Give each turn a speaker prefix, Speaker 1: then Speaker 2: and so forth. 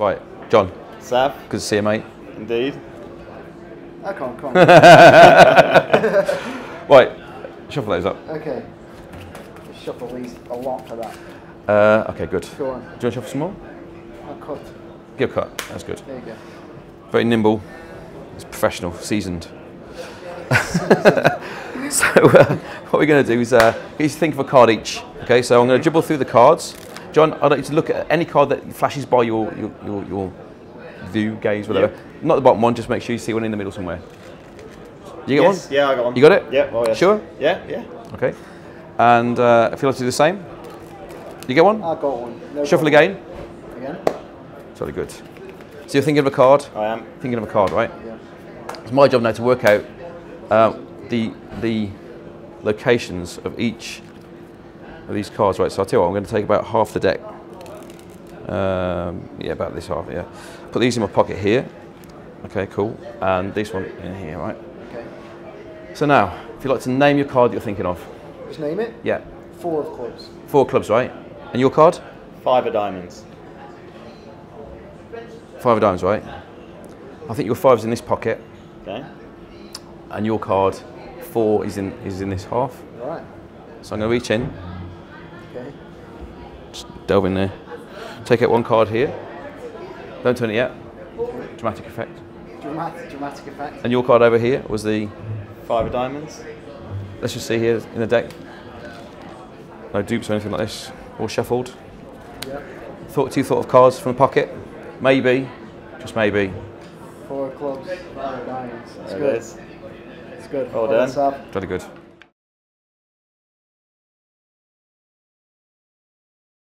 Speaker 1: Right, John,
Speaker 2: Sav,
Speaker 1: good to see you, mate.
Speaker 2: indeed.
Speaker 3: I can't come.
Speaker 1: Right, shuffle those up.
Speaker 3: okay. Just shuffle these a lot for that.
Speaker 1: Uh, okay, good.
Speaker 3: Go on.
Speaker 1: Do you want to shuffle some more?
Speaker 3: I'll cut.
Speaker 1: Give a cut. That's good.
Speaker 3: There you go.
Speaker 1: Very nimble. It's professional, seasoned. so uh, what we're going to do is uh, get you to think of a card each. Okay, so I'm going to dribble through the cards. John, I'd like you to look at any card that flashes by your your, your, your view, gaze, whatever.
Speaker 2: Yep.
Speaker 1: Not the bottom one. Just make sure you see one in the middle somewhere. You get
Speaker 2: yes,
Speaker 1: one?
Speaker 2: yeah, I got one.
Speaker 1: You got it?
Speaker 2: Yeah, oh, yes.
Speaker 1: Sure?
Speaker 2: Yeah, yeah.
Speaker 1: Okay. And uh, if you'd like to do the same, you get one.
Speaker 3: I got one. No
Speaker 1: Shuffle
Speaker 3: problem.
Speaker 1: again.
Speaker 3: Again?
Speaker 1: It's really good. So you're thinking of a card.
Speaker 2: I am.
Speaker 1: Thinking of a card, right?
Speaker 3: Yeah.
Speaker 1: It's my job now to work out uh, the the locations of each of these cards, right? So I'll tell you what, I'm going to take about half the deck. Um, yeah, about this half, yeah. Put these in my pocket here. Okay, cool. And this one in here, right?
Speaker 3: Okay.
Speaker 1: So now, if you'd like to name your card you're thinking of.
Speaker 3: Just name it.
Speaker 1: Yeah.
Speaker 3: Four of clubs.
Speaker 1: Four clubs, right? And your card?
Speaker 2: Five of diamonds.
Speaker 1: Five of diamonds, right? I think your five's in this pocket,
Speaker 2: Okay.
Speaker 1: and your card, four, is in is in this half.
Speaker 3: Right.
Speaker 1: So I'm going to reach in,
Speaker 3: Okay.
Speaker 1: just delve in there, take out one card here. Don't turn it yet. Dramatic effect.
Speaker 3: Dramatic, dramatic effect.
Speaker 1: And your card over here was the.
Speaker 2: Five of diamonds.
Speaker 1: Let's just see here in the deck. No dupes or anything like this. All shuffled.
Speaker 3: Yep.
Speaker 1: Thought two thought of cards from the pocket. Maybe, just maybe.
Speaker 3: Four of clubs. Five of diamonds. It's
Speaker 2: There
Speaker 3: good.
Speaker 2: it is.
Speaker 3: It's good.
Speaker 2: Well done.
Speaker 3: Sav.
Speaker 1: Very good.